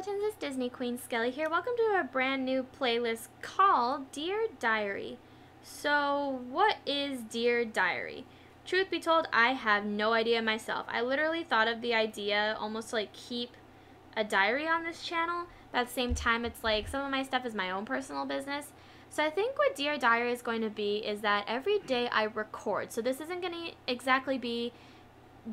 Skeletons, it's Disney Queen Skelly here. Welcome to a brand new playlist called Dear Diary. So, what is Dear Diary? Truth be told, I have no idea myself. I literally thought of the idea almost to, like keep a diary on this channel. But at the same time, it's like some of my stuff is my own personal business. So I think what Dear Diary is going to be is that every day I record. So this isn't going to exactly be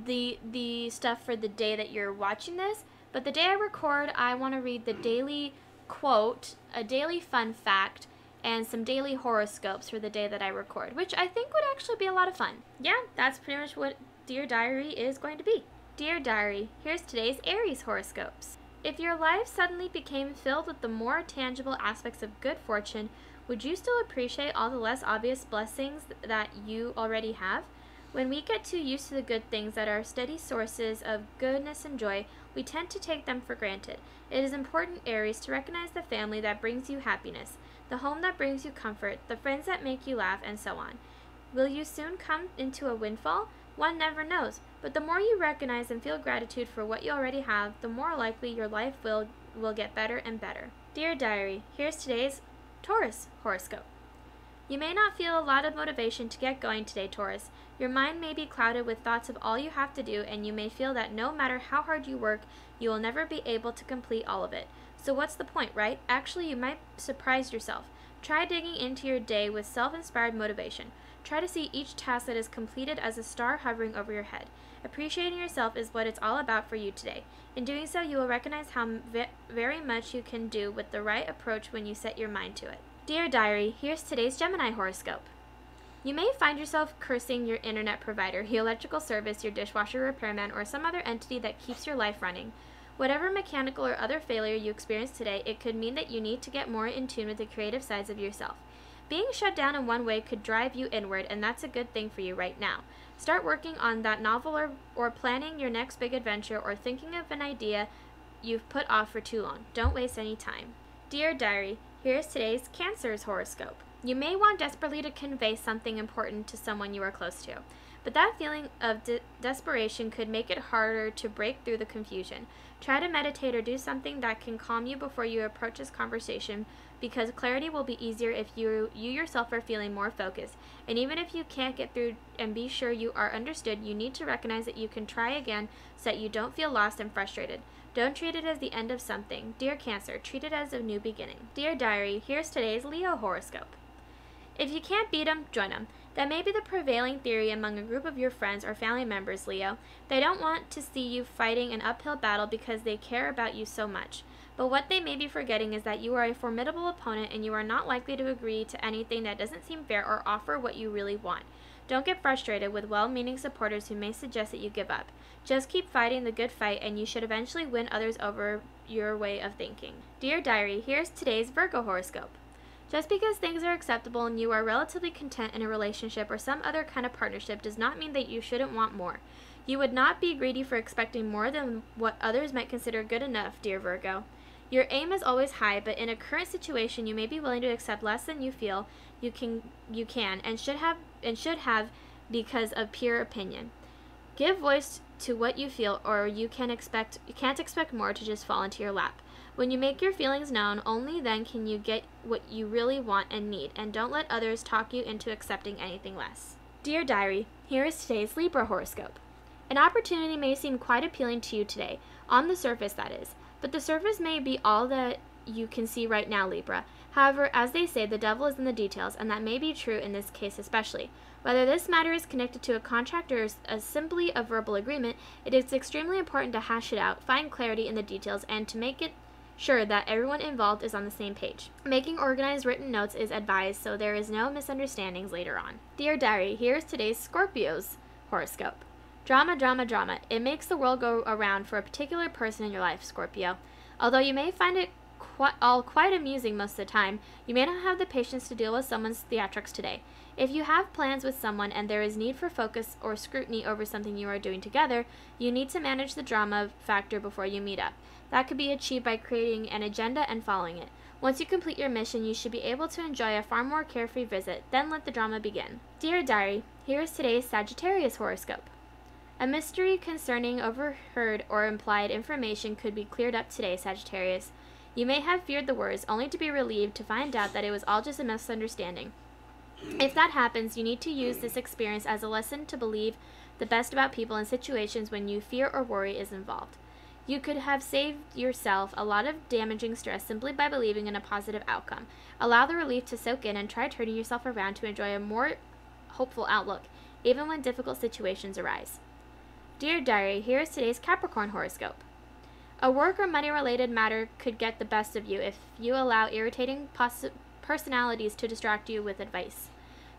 the the stuff for the day that you're watching this, but the day I record, I want to read the daily quote, a daily fun fact, and some daily horoscopes for the day that I record, which I think would actually be a lot of fun. Yeah, that's pretty much what Dear Diary is going to be. Dear Diary, here's today's Aries horoscopes. If your life suddenly became filled with the more tangible aspects of good fortune, would you still appreciate all the less obvious blessings that you already have? When we get too used to the good things that are steady sources of goodness and joy, we tend to take them for granted. It is important, Aries, to recognize the family that brings you happiness, the home that brings you comfort, the friends that make you laugh, and so on. Will you soon come into a windfall? One never knows, but the more you recognize and feel gratitude for what you already have, the more likely your life will, will get better and better. Dear Diary, here's today's Taurus horoscope. You may not feel a lot of motivation to get going today, Taurus. Your mind may be clouded with thoughts of all you have to do, and you may feel that no matter how hard you work, you will never be able to complete all of it. So, what's the point, right? Actually, you might surprise yourself. Try digging into your day with self inspired motivation. Try to see each task that is completed as a star hovering over your head. Appreciating yourself is what it's all about for you today. In doing so, you will recognize how very much you can do with the right approach when you set your mind to it. Dear Diary, here's today's Gemini horoscope. You may find yourself cursing your internet provider, your electrical service, your dishwasher repairman, or some other entity that keeps your life running. Whatever mechanical or other failure you experience today, it could mean that you need to get more in tune with the creative sides of yourself. Being shut down in one way could drive you inward, and that's a good thing for you right now. Start working on that novel or, or planning your next big adventure or thinking of an idea you've put off for too long. Don't waste any time. Dear Diary, Here's today's Cancer's horoscope. You may want desperately to convey something important to someone you are close to, but that feeling of de- desperation could make it harder to break through the confusion. Try to meditate or do something that can calm you before you approach this conversation because clarity will be easier if you you yourself are feeling more focused. And even if you can't get through and be sure you are understood, you need to recognize that you can try again so that you don't feel lost and frustrated. Don't treat it as the end of something. Dear Cancer, treat it as a new beginning. Dear Diary, here's today's Leo horoscope. If you can't beat 'em, join 'em. That may be the prevailing theory among a group of your friends or family members, Leo. They don't want to see you fighting an uphill battle because they care about you so much. But what they may be forgetting is that you are a formidable opponent and you are not likely to agree to anything that doesn't seem fair or offer what you really want. Don't get frustrated with well meaning supporters who may suggest that you give up. Just keep fighting the good fight, and you should eventually win others over your way of thinking. Dear Diary, here's today's Virgo horoscope. Just because things are acceptable and you are relatively content in a relationship or some other kind of partnership does not mean that you shouldn't want more. You would not be greedy for expecting more than what others might consider good enough, dear Virgo. Your aim is always high, but in a current situation you may be willing to accept less than you feel you can you can and should have and should have because of peer opinion. Give voice to what you feel or you can expect you can't expect more to just fall into your lap. When you make your feelings known, only then can you get what you really want and need, and don't let others talk you into accepting anything less. Dear Diary, here is today's Libra horoscope. An opportunity may seem quite appealing to you today, on the surface that is, but the surface may be all that you can see right now, Libra. However, as they say, the devil is in the details, and that may be true in this case especially. Whether this matter is connected to a contract or is simply a verbal agreement, it is extremely important to hash it out, find clarity in the details, and to make it sure that everyone involved is on the same page. Making organized written notes is advised so there is no misunderstandings later on. Dear Diary, here's today's Scorpio's horoscope. Drama, drama, drama. It makes the world go around for a particular person in your life, Scorpio. Although you may find it quite, all quite amusing most of the time, you may not have the patience to deal with someone's theatrics today. If you have plans with someone and there is need for focus or scrutiny over something you are doing together, you need to manage the drama factor before you meet up. That could be achieved by creating an agenda and following it. Once you complete your mission, you should be able to enjoy a far more carefree visit, then let the drama begin. Dear Diary, here is today's Sagittarius horoscope. A mystery concerning overheard or implied information could be cleared up today, Sagittarius. You may have feared the worst, only to be relieved to find out that it was all just a misunderstanding. If that happens, you need to use this experience as a lesson to believe the best about people in situations when you fear or worry is involved. You could have saved yourself a lot of damaging stress simply by believing in a positive outcome. Allow the relief to soak in and try turning yourself around to enjoy a more hopeful outlook, even when difficult situations arise. Dear Diary, here is today's Capricorn horoscope. A work or money related matter could get the best of you if you allow irritating personalities to distract you with advice.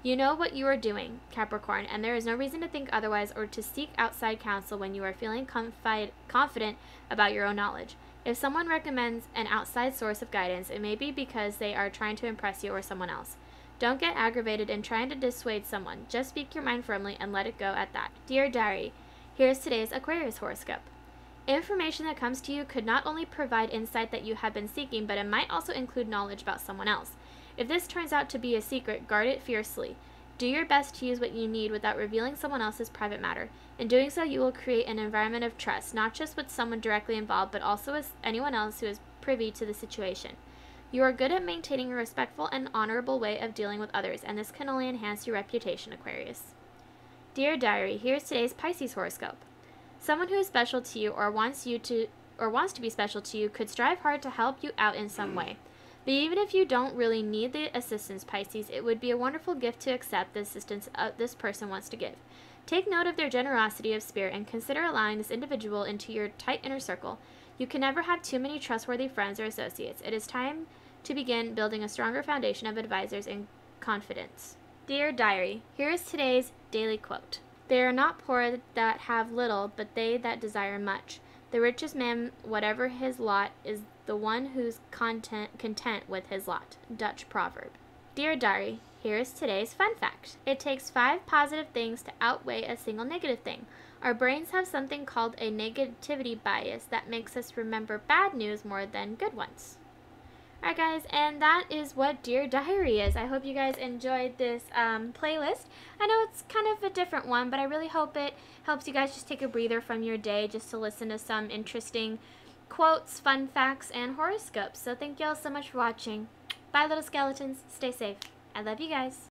You know what you are doing, Capricorn, and there is no reason to think otherwise or to seek outside counsel when you are feeling confide- confident about your own knowledge. If someone recommends an outside source of guidance, it may be because they are trying to impress you or someone else. Don't get aggravated in trying to dissuade someone. Just speak your mind firmly and let it go at that. Dear Diary, Here's today's Aquarius horoscope. Information that comes to you could not only provide insight that you have been seeking, but it might also include knowledge about someone else. If this turns out to be a secret, guard it fiercely. Do your best to use what you need without revealing someone else's private matter. In doing so, you will create an environment of trust, not just with someone directly involved, but also with anyone else who is privy to the situation. You are good at maintaining a respectful and honorable way of dealing with others, and this can only enhance your reputation, Aquarius. Dear Diary, here's today's Pisces horoscope. Someone who is special to you or wants you to or wants to be special to you could strive hard to help you out in some mm. way. But even if you don't really need the assistance, Pisces, it would be a wonderful gift to accept the assistance uh, this person wants to give. Take note of their generosity of spirit and consider allowing this individual into your tight inner circle. You can never have too many trustworthy friends or associates. It is time to begin building a stronger foundation of advisors and confidence. Dear Diary, here is today's daily quote. They are not poor that have little, but they that desire much. The richest man, whatever his lot, is the one who's content, content with his lot. Dutch proverb. Dear Diary, here is today's fun fact. It takes five positive things to outweigh a single negative thing. Our brains have something called a negativity bias that makes us remember bad news more than good ones. Alright guys, and that is what Dear Diary is. I hope you guys enjoyed this um, playlist. I know it's kind of a different one, but I really hope it helps you guys just take a breather from your day just to listen to some interesting quotes, fun facts, and horoscopes. So thank you all so much for watching. Bye little skeletons. Stay safe. I love you guys.